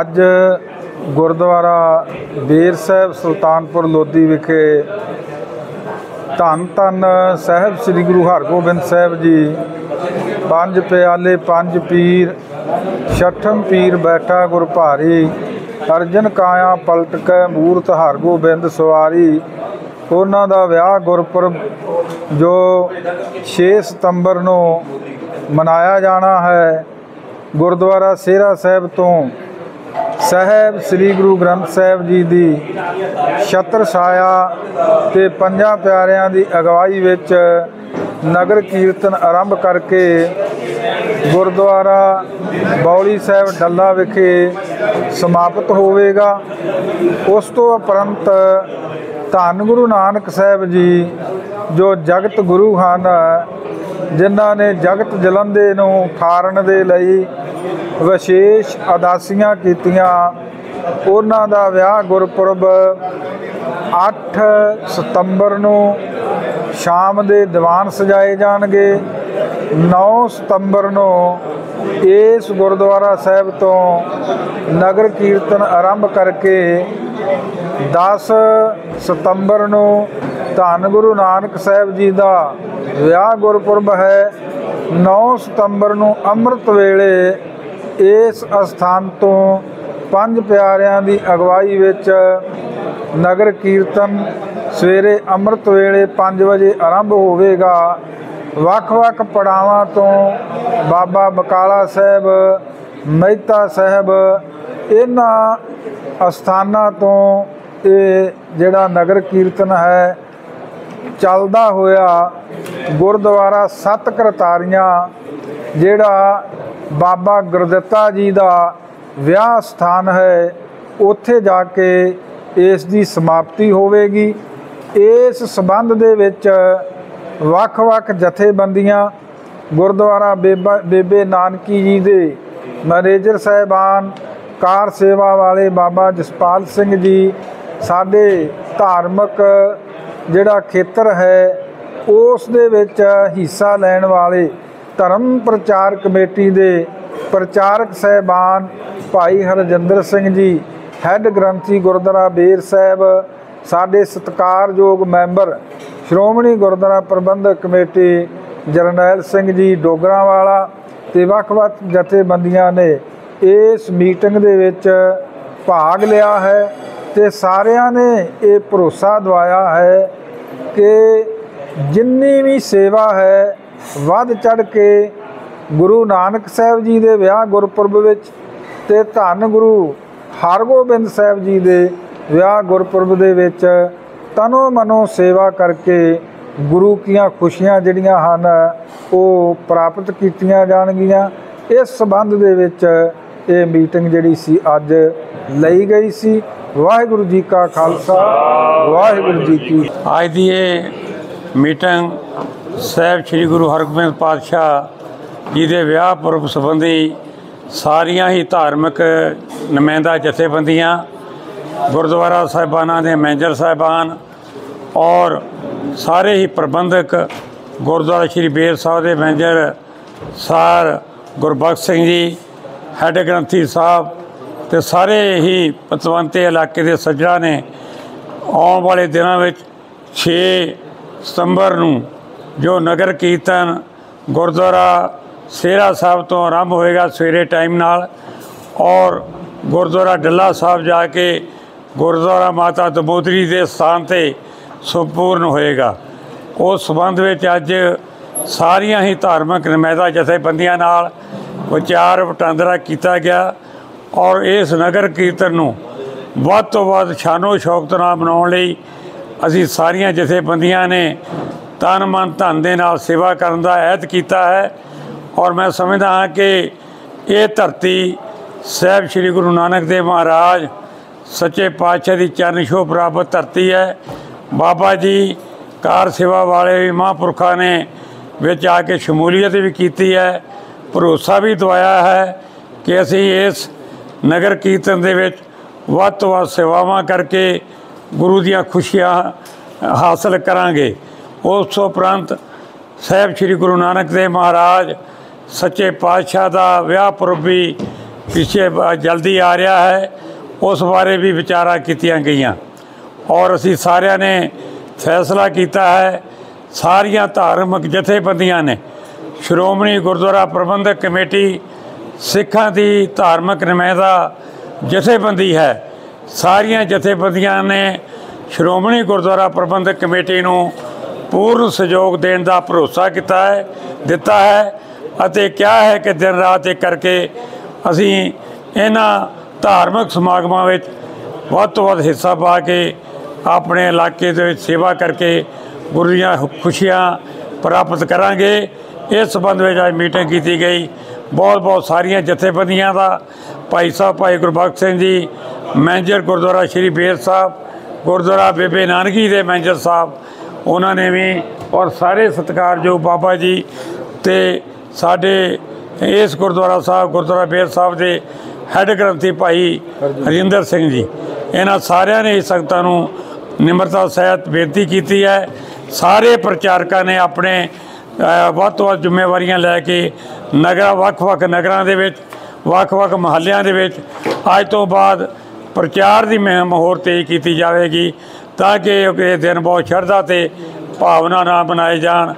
ਅੱਜ ਗੁਰਦੁਆਰਾ ਬੇਰ ਸਾਹਿਬ ਸੁਲਤਾਨਪੁਰ ਲੋਧੀ ਵਿਖੇ ਧੰਨ ਧੰਨ ਸਾਹਿਬ ਸ੍ਰੀ ਗੁਰੂ ਹਰਗੋਬਿੰਦ ਸਾਹਿਬ ਜੀ, ਪੰਜ ਪਿਆਲੇ, ਪੰਜ ਪੀਰ, ਛਠਮ ਪੀਰ ਬੈਠਾ ਗੁਰ ਭਾਰੀ, ਅਰਜਨ ਕਾਇਆ ਪਲਟ ਕੇ ਮੂਰਤ ਹਰਗੋਬਿੰਦ ਸਵਾਰੀ। ਉਹਨਾਂ ਦਾ ਵਿਆਹ ਗੁਰਪੁਰਬ ਜੋ 6 ਸਤੰਬਰ ਨੂੰ ਮਨਾਇਆ ਜਾਣਾ ਹੈ। ਗੁਰਦੁਆਰਾ ਸੇਰਾ ਸਾਹਿਬ ਤੋਂ ਸਾਹਿਬ, ਸ੍ਰੀ ਗੁਰੂ ਗ੍ਰੰਥ ਸਾਹਿਬ ਜੀ ਦੀ ਛਤਰ ਛਾਇਆ ਤੇ ਪੰਜਾਂ ਪਿਆਰਿਆਂ ਦੀ ਅਗਵਾਈ ਵਿੱਚ ਨਗਰ ਕੀਰਤਨ ਆਰੰਭ ਕਰਕੇ ਗੁਰਦੁਆਰਾ ਬੌਲੀ ਸਾਹਿਬ ਡੱਲਾ ਵਿਖੇ ਸਮਾਪਤ ਹੋਵੇਗਾ। ਉਸ ਤੋਂ ਉਪਰੰਤ ਧੰਨ ਗੁਰੂ ਨਾਨਕ ਸਾਹਿਬ ਜੀ, ਜੋ ਜਗਤ ਗੁਰੂ ਹਨ ਜਿਨ੍ਹਾਂ ਨੇ ਜਗਤ ਜਲੰਦੇ ਨੂੰ ਠਾਰਨ ਦੇ ਲਈ ਵਿਸ਼ੇਸ਼ ਅਦਾਸੀਆਂ ਕੀਤੀਆਂ। ਉਹਨਾਂ ਦਾ ਵਿਆਹ ਗੁਰਪੁਰਬ 8 ਸਤੰਬਰ ਨੂੰ ਸ਼ਾਮ ਦੇ ਦੀਵਾਨ ਸਜਾਏ ਜਾਣਗੇ। 9 ਸਤੰਬਰ ਨੂੰ ਇਸ ਗੁਰਦੁਆਰਾ ਸਾਹਿਬ ਤੋਂ ਨਗਰ ਕੀਰਤਨ ਆਰੰਭ ਕਰਕੇ 10 ਸਤੰਬਰ ਨੂੰ ਧੰਨ ਗੁਰੂ ਨਾਨਕ ਸਾਹਿਬ ਜੀ ਦਾ ਵਿਆਹ ਗੁਰਪੁਰਬ ਹੈ। 9 ਸਤੰਬਰ ਨੂੰ ਅੰਮ੍ਰਿਤ ਵੇਲੇ ਇਸ ਅਸਥਾਨ ਤੋਂ ਪੰਜ ਪਿਆਰਿਆਂ ਦੀ ਅਗਵਾਈ ਵਿੱਚ ਨਗਰ ਕੀਰਤਨ ਸਵੇਰੇ ਅੰਮ੍ਰਿਤ ਵੇਲੇ 5 ਵਜੇ ਆਰੰਭ ਹੋਵੇਗਾ। ਵੱਖ-ਵੱਖ ਪੜਾਵਾਂ ਤੋਂ ਬਾਬਾ ਬਕਾਲਾ ਸਾਹਿਬ, ਮਹਿਤਾ ਸਾਹਿਬ, ਇਹਨਾਂ ਅਸਥਾਨਾਂ ਤੋਂ ਇਹ ਜਿਹੜਾ ਨਗਰ ਕੀਰਤਨ ਹੈ, ਚੱਲਦਾ ਹੋਇਆ ਗੁਰਦੁਆਰਾ ਸੱਤ ਕਰਤਾਰੀਆਂ ਜਿਹੜਾ ਬਾਬਾ ਗੁਰਦਿੱਤਾ ਜੀ ਦਾ ਵਿਆਹ ਸਥਾਨ ਹੈ, ਉੱਥੇ ਜਾ ਕੇ ਇਸ ਦੀ ਸਮਾਪਤੀ ਹੋਵੇਗੀ। ਇਸ ਸਬੰਧ ਦੇ ਵਿੱਚ ਵੱਖ-ਵੱਖ ਜਥੇਬੰਦੀਆਂ, ਗੁਰਦੁਆਰਾ ਬੇਬਾ, ਬੇਬੇ ਨਾਨਕੀ ਜੀ ਦੇ ਮੈਨੇਜਰ ਸਾਹਿਬਾਨ, ਕਾਰ ਸੇਵਾ ਵਾਲੇ ਬਾਬਾ ਜਸਪਾਲ ਸਿੰਘ ਜੀ, ਸਾਡੇ ਧਾਰਮਿਕ ਜਿਹੜਾ ਖੇਤਰ ਹੈ, ਉਸ ਦੇ ਵਿੱਚ ਹਿੱਸਾ ਲੈਣ ਵਾਲੇ ਧਰਮ ਪ੍ਰਚਾਰ ਕਮੇਟੀ ਦੇ ਪ੍ਰਚਾਰਕ ਸਹਿਬਾਨ ਭਾਈ ਹਰਜਿੰਦਰ ਸਿੰਘ ਜੀ ਹੈੱਡ ਗ੍ਰੰਥੀ ਗੁਰਦੁਆਰਾ ਬੇਰ ਸਾਹਿਬ, ਸਾਡੇ ਸਤਿਕਾਰਯੋਗ ਮੈਂਬਰ ਸ਼੍ਰੋਮਣੀ ਗੁਰਦੁਆਰਾ ਪ੍ਰਬੰਧਕ ਕਮੇਟੀ ਜਰਨੈਲ ਸਿੰਘ ਜੀ ਡੋਗਰਾ ਵਾਲਾ ਤੇ ਵੱਖ-ਵੱਖ ਜਥੇਬੰਦੀਆਂ ਨੇ ਇਸ ਮੀਟਿੰਗ ਦੇ ਵਿੱਚ ਭਾਗ ਲਿਆ ਹੈ ਤੇ ਸਾਰਿਆਂ ਨੇ ਇਹ ਭਰੋਸਾ ਦਵਾਇਆ ਹੈ ਕਿ ਜਿੰਨੀ ਵੀ ਸੇਵਾ ਹੈ ਵੱਧ ਚੜ ਕੇ ਗੁਰੂ ਨਾਨਕ ਸਾਹਿਬ ਜੀ ਦੇ ਵਿਆਹ ਗੁਰਪੁਰਬ ਵਿੱਚ ਤੇ ਧੰਨ ਗੁਰੂ ਹਰਗੋਬਿੰਦ ਸਾਹਿਬ ਜੀ ਦੇ ਵਿਆਹ ਗੁਰਪੁਰਬ ਦੇ ਵਿੱਚ ਤਨੋ ਮਨੋ ਸੇਵਾ ਕਰਕੇ ਗੁਰੂ ਕੀਆਂ ਖੁਸ਼ੀਆਂ ਜਿਹੜੀਆਂ ਹਨ, ਉਹ ਪ੍ਰਾਪਤ ਕੀਤੀਆਂ ਜਾਣਗੀਆਂ। ਇਸ ਸਬੰਧ ਦੇ ਵਿੱਚ ਇਹ ਮੀਟਿੰਗ ਜਿਹੜੀ ਸੀ, ਅੱਜ ਲਈ ਗਈ ਸੀ। ਵਾਹਿਗੁਰੂ ਜੀ ਕਾ ਖਾਲਸਾ, ਵਾਹਿਗੁਰੂ ਜੀ ਕੀ ਅੱਜ ਦੀ ਇਹ ਮੀਟਿੰਗ ਸਾਹਿਬ ਸ੍ਰੀ ਗੁਰੂ ਹਰਗੋਬਿੰਦ ਪਾਤਸ਼ਾਹ ਜੀ ਦੇ ਵਿਆਹ ਪੁਰਬ ਸੰਬੰਧੀ ਸਾਰੀਆਂ ਹੀ ਧਾਰਮਿਕ ਨੁਮਾਇੰਦਾ ਜਥੇਬੰਦੀਆਂ, ਗੁਰਦੁਆਰਾ ਸਾਹਿਬਾਨਾਂ ਦੇ ਮੈਨੇਜਰ ਸਾਹਿਬਾਨ ਔਰ ਸਾਰੇ ਹੀ ਪ੍ਰਬੰਧਕ ਗੁਰਦੁਆਰਾ ਸ੍ਰੀ ਬੇਰ ਸਾਹਿਬ ਦੇ ਮੈਨੇਜਰ ਸਾਰ ਗੁਰਬਖਸ਼ ਸਿੰਘ ਜੀ, ਹੈੱਡ ਗ੍ਰੰਥੀ ਸਾਹਿਬ ਤੇ ਸਾਰੇ ਹੀ ਪਤਵੰਤੇ ਇਲਾਕੇ ਦੇ ਸੱਜਣਾ ਨੇ ਆਉਣ ਵਾਲੇ ਦਿਨਾਂ ਵਿੱਚ 6 ਸਤੰਬਰ ਨੂੰ ਜੋ ਨਗਰ ਕੀਰਤਨ ਗੁਰਦੁਆਰਾ ਸੇਰਾ ਸਾਹਿਬ ਤੋਂ ਆਰੰਭ ਹੋਏਗਾ ਸਵੇਰੇ ਟਾਈਮ ਨਾਲ ਔਰ ਗੁਰਦੁਆਰਾ ਡੱਲਾ ਸਾਹਿਬ ਜਾ ਕੇ ਗੁਰਦੁਆਰਾ ਮਾਤਾ ਦਮੋਦਰੀ ਦੇ ਸਥਾਨ ਤੇ ਸੰਪੂਰਨ ਹੋਏਗਾ। ਉਸ ਸੰਬੰਧ ਵਿੱਚ ਅੱਜ ਸਾਰੀਆਂ ਹੀ ਧਾਰਮਿਕ ਨੁਮਾਇੰਦਾ ਜਥੇਬੰਦੀਆਂ ਨਾਲ ਵਿਚਾਰ ਵਟਾਂਦਰਾ ਕੀਤਾ ਗਿਆ ਔਰ ਇਸ ਨਗਰ ਕੀਰਤਨ ਨੂੰ ਵੱਧ ਤੋਂ ਵੱਧ ਸ਼ਾਨੋ ਸ਼ੌਕਤ ਨਾਲ ਮਨਾਉਣ ਲਈ ਅਸੀਂ ਸਾਰੀਆਂ ਜਥੇਬੰਦੀਆਂ ਨੇ ਤਨ ਮਨ ਧਨ ਦੇ ਨਾਲ ਸੇਵਾ ਕਰਨ ਦਾ ਐਤ ਕੀਤਾ ਹੈ। ਔਰ ਮੈਂ ਸਮਝਦਾ ਹਾਂ ਕਿ ਇਹ ਧਰਤੀ ਸਾਹਿਬ ਸ੍ਰੀ ਗੁਰੂ ਨਾਨਕ ਦੇਵ ਮਹਾਰਾਜ ਸੱਚੇ ਪਾਤਸ਼ਾਹ ਦੀ ਚਰਨ ਛੋਹ ਪ੍ਰਾਪਤ ਧਰਤੀ ਹੈ। ਬਾਬਾ ਜੀ ਕਾਰ ਸੇਵਾ ਵਾਲੇ ਵੀ ਮਹਾਂਪੁਰਖਾਂ ਨੇ ਵਿੱਚ ਆ ਕੇ ਸ਼ਮੂਲੀਅਤ ਵੀ ਕੀਤੀ ਹੈ। ਭਰੋਸਾ ਵੀ ਦਵਾਇਆ ਹੈ ਕਿ ਅਸੀਂ ਇਸ ਨਗਰ ਕੀਰਤਨ ਦੇ ਵਿੱਚ ਵੱਧ ਤੋਂ ਵੱਧ ਸੇਵਾਵਾਂ ਕਰਕੇ ਗੁਰੂ ਦੀਆਂ ਖੁਸ਼ੀਆਂ ਹਾਸਲ ਕਰਾਂਗੇ। ਉਸ ਉਪਰੰਤ ਸਾਹਿਬ ਸ੍ਰੀ ਗੁਰੂ ਨਾਨਕ ਦੇਵ ਮਹਾਰਾਜ ਸੱਚੇ ਪਾਤਸ਼ਾਹ ਦਾ ਵਿਆਹ ਪੁਰਬ ਵੀ ਪਿੱਛੇ ਜਲਦੀ ਆ ਰਿਹਾ ਹੈ, ਉਸ ਬਾਰੇ ਵੀ ਵਿਚਾਰਾਂ ਕੀਤੀਆਂ ਗਈਆਂ। ਔਰ ਅਸੀਂ ਸਾਰਿਆਂ ਨੇ ਫੈਸਲਾ ਕੀਤਾ ਹੈ, ਸਾਰੀਆਂ ਧਾਰਮਿਕ ਜਥੇਬੰਦੀਆਂ ਨੇ, ਸ਼੍ਰੋਮਣੀ ਗੁਰਦੁਆਰਾ ਪ੍ਰਬੰਧਕ ਕਮੇਟੀ, ਸਿੱਖਾਂ ਦੀ ਧਾਰਮਿਕ ਨੁਮਾਇੰਦਾ ਜਥੇਬੰਦੀ ਹੈ। ਸਾਰੀਆਂ ਜਥੇਬੰਦੀਆਂ ਨੇ ਸ਼੍ਰੋਮਣੀ ਗੁਰਦੁਆਰਾ ਪ੍ਰਬੰਧਕ ਕਮੇਟੀ ਨੂੰ ਪੂਰਨ ਸਹਿਯੋਗ ਦੇਣ ਦਾ ਭਰੋਸਾ ਕੀਤਾ ਹੈ, ਦਿੱਤਾ ਹੈ ਅਤੇ ਕਿਹਾ ਹੈ ਕਿ ਦਿਨ ਰਾਤ ਇੱਕ ਕਰਕੇ ਅਸੀਂ ਇਹਨਾਂ ਧਾਰਮਿਕ ਸਮਾਗਮਾਂ ਵਿੱਚ ਵੱਧ ਤੋਂ ਵੱਧ ਹਿੱਸਾ ਪਾ ਕੇ ਆਪਣੇ ਇਲਾਕੇ ਦੇ ਵਿੱਚ ਸੇਵਾ ਕਰਕੇ ਗੁਰੂ ਦੀਆਂ ਖੁਸ਼ੀਆਂ ਪ੍ਰਾਪਤ ਕਰਾਂਗੇ। ਇਸ ਸੰਬੰਧ ਵਿੱਚ ਅੱਜ ਮੀਟਿੰਗ ਕੀਤੀ ਗਈ। ਬਹੁਤ ਬਹੁਤ ਸਾਰੀਆਂ ਜਥੇਬੰਦੀਆਂ ਦਾ ਭਾਈ ਸਾਹਿਬ, ਭਾਈ ਗੁਰਬਖਸ਼ ਸਿੰਘ ਜੀ, ਮੈਨੇਜਰ ਗੁਰਦੁਆਰਾ ਸ਼੍ਰੀ ਬੇਰ ਸਾਹਿਬ, ਗੁਰਦੁਆਰਾ ਬੇਬੇ ਨਾਨਕੀ ਦੇ ਮੈਨੇਜਰ ਸਾਹਿਬ ਉਹਨਾਂ ਨੇ ਵੀ ਔਰ ਸਾਰੇ ਸਤਿਕਾਰਯੋਗ ਬਾਬਾ ਜੀ ਤੇ ਸਾਡੇ ਇਸ ਗੁਰਦੁਆਰਾ ਸਾਹਿਬ ਗੁਰਦੁਆਰਾ ਬੇਰ ਸਾਹਿਬ ਦੇ ਹੈੱਡ ਗ੍ਰੰਥੀ ਭਾਈ ਹਰਿੰਦਰ ਸਿੰਘ ਜੀ। ਇਹਨਾਂ ਸਾਰਿਆਂ ਨੇ ਸੰਗਤਾਂ ਨੂੰ ਨਿਮਰਤਾ ਸਹਿਤ ਬੇਨਤੀ ਕੀਤੀ ਹੈ। ਸਾਰੇ ਪ੍ਰਚਾਰਕਾਂ ਨੇ ਆਪਣੇ ਵੱਧ ਤੋਂ ਵੱਧ ਜ਼ਿੰਮੇਵਾਰੀਆਂ ਲੈ ਕੇ ਨਗਰਾਂ ਵੱਖ-ਵੱਖ ਨਗਰਾਂ ਦੇ ਵਿੱਚ ਵੱਖ-ਵੱਖ ਮਹੱਲਿਆਂ ਦੇ ਵਿੱਚ ਅੱਜ ਤੋਂ ਬਾਅਦ ਪ੍ਰਚਾਰ ਦੀ ਮੁਹਿੰਮ ਹੋਰ ਤੇਜ਼ ਕੀਤੀ ਜਾਵੇਗੀ। ਤਾਂ ਕਿ ਇਹ ਦਿਨ ਬਹੁਤ ਸ਼ਰਧਾ ਤੇ ਭਾਵਨਾ ਨਾਲ ਮਨਾਏ ਜਾਣ।